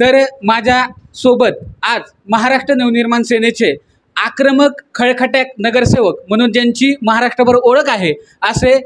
तर माझ्या सोबत आज महाराष्ट्र नवनिर्माण सेनेचे आक्रमक खळखट्याक नगरसेवक म्हणून ज्यांची महाराष्ट्रभर ओळख आहे असे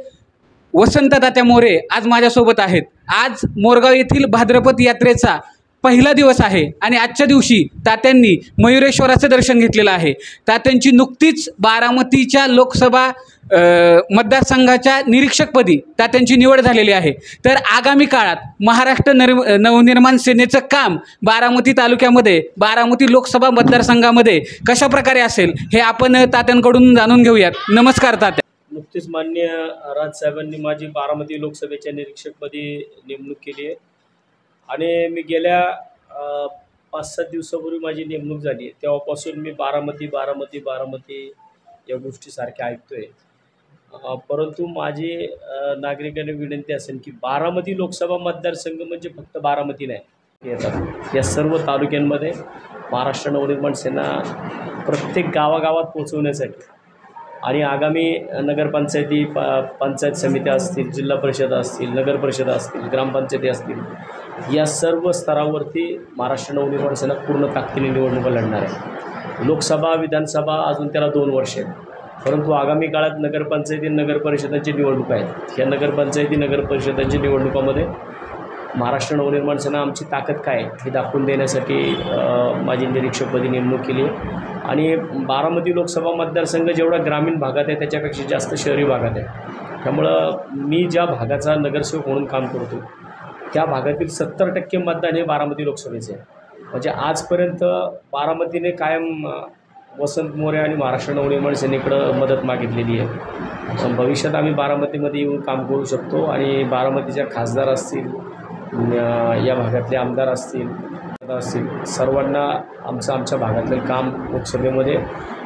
वसंत तात्या मोरे आज माझ्यासोबत आहेत. आज मोरगाव येथील भाद्रपद यात्रेचा पहिला दिवस आहे आणि आजच्या दिवशी तात्यांनी मयुरेश्वराचं दर्शन घेतलेलं आहे. तात्यांची नुकतीच बारामतीच्या लोकसभा मतदारसंघाच्या निरीक्षकपदी तात्यांची निवड झालेली आहे. तर आगामी काळात महाराष्ट्र नर नवनिर्माण सेनेचं काम बारामती तालुक्यामध्ये बारामती लोकसभा मतदारसंघामध्ये कशा प्रकारे असेल हे आपण तात्यांकडून जाणून घेऊयात. नमस्कार तात्या. नुकतीच मान्य राजसाहेबांनी माझी बारामती लोकसभेच्या निरीक्षकपदी नेमणूक केली आहे. आणि मी गेल्या पाच सात दिवसापूर्वी माझी नेमणूक झाली आहे. तेव्हापासून मी बारामती बारामती बारामती या गोष्टीसारख्या ऐकतो ऐकतोय. परंतु माझी नागरिकांनी नागरिकांना विनंती असेल की बारामती लोकसभा मतदारसंघ म्हणजे फक्त बारामती नाही. येतात. या सर्व तालुक्यांमध्ये महाराष्ट्र नवनिर्माण सेना प्रत्येक गावागावात पोचवण्यासाठी आणि आगामी नगरपंचायती प पंचायत समित्या असतील जिल्हा परिषदा असतील नगर परिषदा असतील ग्रामपंचायती असतील या सर्व स्तरावरती महाराष्ट्र नवनिर्माण सेना पूर्ण ताकदीने निवडणुका लढणार आहे. लोकसभा विधानसभा अजून त्याला दोन वर्ष आहेत. परंतु आगामी काळात नगरपंचायती नगर परिषदांची निवडणुका आहेत. या नगरपंचायती नगर परिषदांच्या निवडणुकामध्ये महाराष्ट्र नवनिर्माण सेना आमची ताकद काय आहे हे दाखवून देण्यासाठी माझी निरीक्षकपदी नेमणूक केली आहे. आणि बारामती लोकसभा मतदारसंघ जेवढा ग्रामीण भागात आहे त्याच्यापेक्षा जास्त शहरी भागात आहे. त्यामुळं मी ज्या भागाचा नगरसेवक म्हणून काम करतो त्या भागातील सत्तर टक्के मतदान हे बारामती लोकसभेचे आहे. म्हणजे आजपर्यंत बारामतीने कायम वसंत मोरे आणि महाराष्ट्र नवनिर्माण सेनेकडं मदत मागितलेली आहे. भविष्यात आम्ही बारामतीमध्ये येऊन काम करू शकतो आणि बारामतीच्या खासदार असतील या भागातले आमदार असतील असतील सर्वांना आमचं आमच्या भागातलं काम लोकसभेमध्ये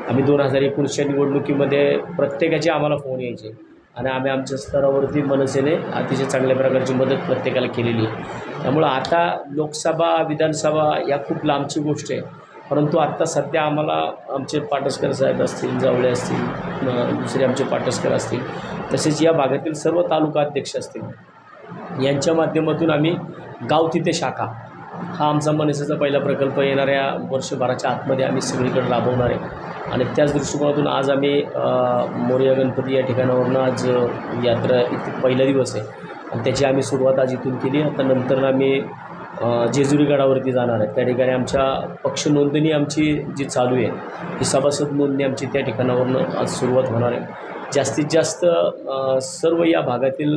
आम्ही दोन हजार एकोणीसच्या निवडणुकीमध्ये प्रत्येकाचे आम्हाला फोन यायचे आणि आम्ही आमच्या स्तरावरती मनसेने अतिशय चांगल्या प्रकारची मदत प्रत्येकाला केलेली आहे. त्यामुळं आता लोकसभा विधानसभा या खूप लांबची गोष्ट आहे. परंतु आत्ता सध्या आम्हाला आमचे पाटसकर साहेब असतील जावळे असतील दुसरे आमचे पाटसकर असतील तसेच या भागातील सर्व तालुका अध्यक्ष असतील यांच्या माध्यमातून आम्ही गाव तिथे शाखा हा आमचा मनसेचा पहिला प्रकल्प येणाऱ्या वर्षभराच्या आतमध्ये आम्ही सगळीकडे राबवणार आहे. आणि त्याच दृष्टिकोनातून आज आम्ही अ, गणपती या ठिकाणावरून आज यात्रा इथे पहिला दिवस आहे. आणि त्याची आम्ही सुरुवात आज इथून केली आता नंतर आम्ही जेजुरी गडावरती जाणार आहे त्या ठिकाणी आमच्या पक्ष नोंदणी आमची जी चालू आहे ही सभासद नोंदणी आमची त्या ठिकाणावरून आज सुरुवात होणार आहे. जास्तीत जास्त सर्व या भागातील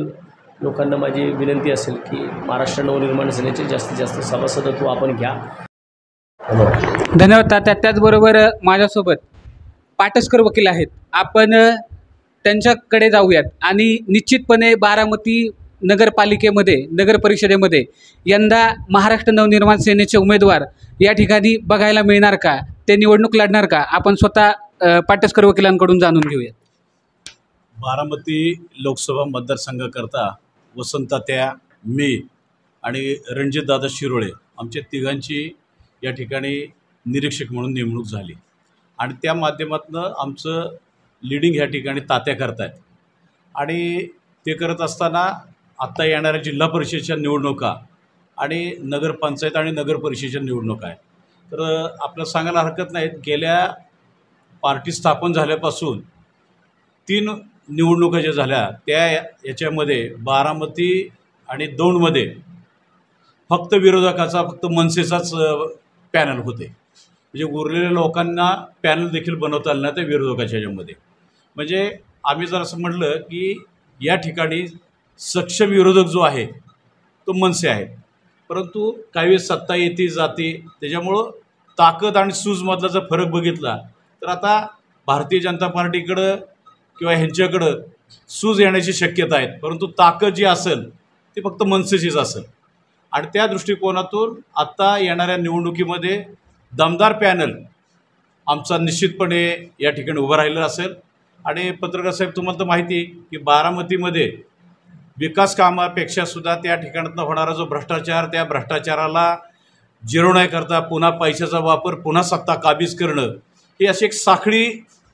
लोकांना माझी विनंती असेल की महाराष्ट्र नवनिर्माण सेनेचे जास्तीत जास्त सभासदत्व आपण घ्या. धन्यवाद तात्या. त्याचबरोबर माझ्यासोबत पाटसकर वकील आहेत. आपण त्यांच्याकडे जाऊयात आणि निश्चितपणे बारामती नगरपालिकेमध्ये नगर परिषदेमध्ये यंदा महाराष्ट्र नवनिर्माण सेनेचे उमेदवार या ठिकाणी बघायला मिळणार का? ते निवडणूक लढणार का? आपण स्वतः अ, पाटसकर वकिलांकडून जाणून घेऊयात. बारामती लोकसभा मतदारसंघाकरता वसंतात्या मी आणि रणजितदादा शिरोळे आमच्या तिघांची या ठिकाणी निरीक्षक म्हणून नेमणूक झाली. आणि त्या माध्यमातून आमचं लिडिंग ह्या ठिकाणी तात्या करतायत. आणि ते करत असताना आत्ता येणाऱ्या जिल्हा परिषदेच्या निवडणुका आणि नगरपंचायत आणि नगर परिषदेच्या निवडणुका आहेत. तर आपल्याला सांगायला हरकत नाहीत. गेल्या पार्टी स्थापन झाल्यापासून तीन निवडणुका ज्या झाल्या त्या याच्यामध्ये बारामती आणि दौंडमध्ये फक्त विरोधकाचा फक्त मनसेचाच पॅनल होते. म्हणजे उरलेल्या लोकांना पॅनल देखील बनवता आलं नाही त्या विरोधकाच्या ह्याच्यामध्ये म्हणजे आम्ही जर असं म्हटलं की या ठिकाणी सक्षम विरोधक जो आहे तो मनसे आहे परंतु काही वेळेस सत्ता येते जाते त्याच्यामुळं ताकद आणि सूजमधला जर फरक बघितला तर आता भारतीय जनता पार्टीकडं किंवा ह्यांच्याकडं सूज येण्याची शक्यता आहेत. परंतु ताकद जी असेल ती फक्त मनसेचीच असेल. आणि त्या दृष्टिकोनातून आत्ता येणाऱ्या निवडणुकीमध्ये दमदार पॅनल आमचा निश्चितपणे या ठिकाणी उभं राहिलं असेल. आणि पत्रकार साहेब तुम्हाला तर माहिती आहे की बारामतीमध्ये विकास कामापेक्षा सुद्धा त्या ठिकाणातनं होणारा जो भ्रष्टाचार त्या भ्रष्टाचाराला जिरवण्याकरता पुन्हा पैशाचा वापर पुन्हा सत्ता काबीज करणं ही अशी एक साखळी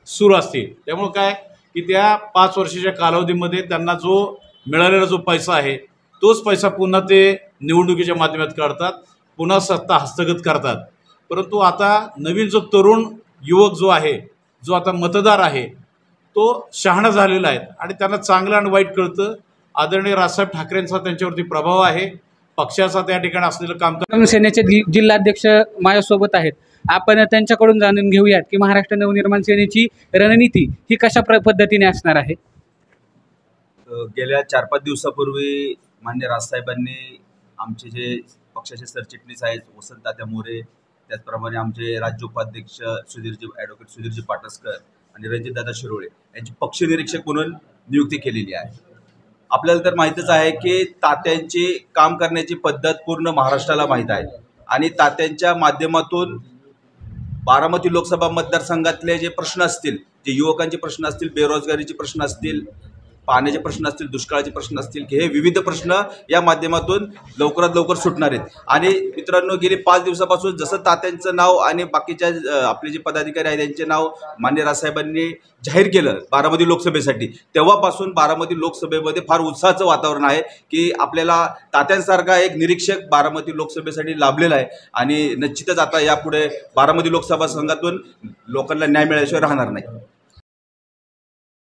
सुरू असते. त्यामुळं काय की त्या पाच वर्षाच्या कालावधीमध्ये त्यांना जो मिळालेला जो पैसा आहे तोच पैसा पुन्हा ते निवडणुकीच्या माध्यमात काढतात पुन्हा सत्ता हस्तगत करतात. परंतु आता नवीन जो तरुण युवक जो आहे जो आता मतदार आहे तो शहाणा झालेला आहे आणि त्यांना चांगलं आणि वाईट कळतं आदरणीय राजसाहेब ठाकरेंचा त्यांच्यावरती प्रभाव आहे. पक्षाचा त्या ठिकाणी असलेलं काम सेनेचे जिल्हाध्यक्ष माझ्यासोबत आहेत. आपण त्यांच्याकडून जाणून घेऊयात की महाराष्ट्र नवनिर्माण सेनेची रणनीती ही कशा प्र पद्धतीने असणार आहे? गेल्या चार पाच दिवसापूर्वी मान्य राजसाहेबांनी आमचे जे पक्षाचे सरचिटणीस आहेत वसंतदादा मोरे त्याचप्रमाणे आमचे राज्य उपाध्यक्ष सुधीरजी ॲडव्होकेट सुधीरजी पाटसकर आणि रणजितदादा शिरोळे यांची पक्ष निरीक्षक म्हणून नियुक्ती केलेली आहे. आपल्याला तर माहीतच आहे की तात्यांची काम करण्याची पद्धत पूर्ण महाराष्ट्राला माहीत आहे. आणि तात्यांच्या माध्यमातून बारामती लोकसभा मतदारसंघातले जे प्रश्न असतील जे युवकांचे प्रश्न असतील बेरोजगारीचे प्रश्न असतील पाण्याचे प्रश्न असतील दुष्काळाचे प्रश्न असतील की हे विविध प्रश्न या माध्यमातून लवकरात लवकर सुटणार आहेत. आणि मित्रांनो गेली पाच दिवसापासून जसं तात्यांचं नाव आणि बाकीच्या आपले जे पदाधिकारी आहेत त्यांचे नाव मान्य रासाहेबांनी जाहीर केलं बारामती लोकसभेसाठी तेव्हापासून बारामती लोकसभेमध्ये फार उत्साहाचं वातावरण आहे की आपल्याला तात्यांसारखा एक निरीक्षक बारामती लोकसभेसाठी लाभलेला आहे. आणि निश्चितच आता यापुढे बारामती लोकसभा संघातून लोकांना न्याय मिळाल्याशिवाय राहणार नाही.